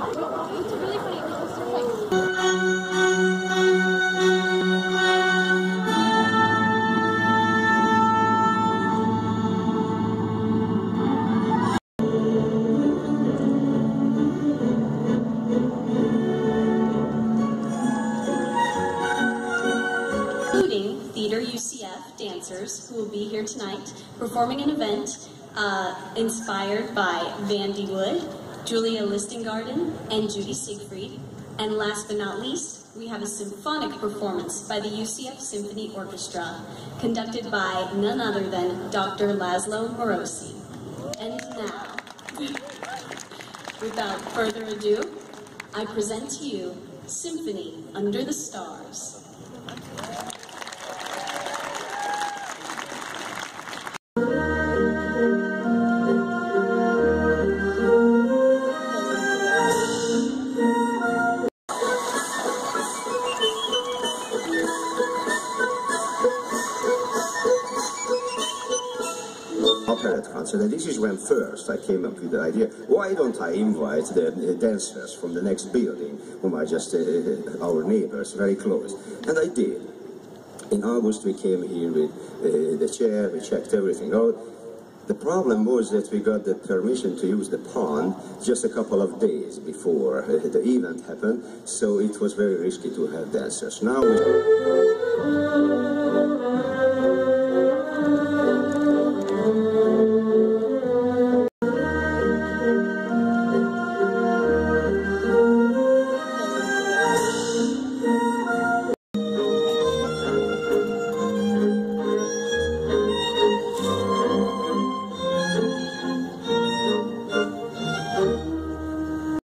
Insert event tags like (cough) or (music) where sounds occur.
Including Theater UCF dancers who will be here tonight performing an event uh, inspired by Vandy Wood, Julia Listengarten, and Judy Siegfried. And last but not least, we have a symphonic performance by the UCF Symphony Orchestra, conducted by none other than Dr. Laszlo Marosi. And now, (laughs) without further ado, I present to you Symphony Under the Stars. Concert, and this is when first I came up with the idea, why don't I invite the uh, dancers from the next building, whom are just uh, our neighbors, very close. And I did. In August we came here with uh, the chair, we checked everything out. The problem was that we got the permission to use the pond just a couple of days before uh, the event happened, so it was very risky to have dancers. Now.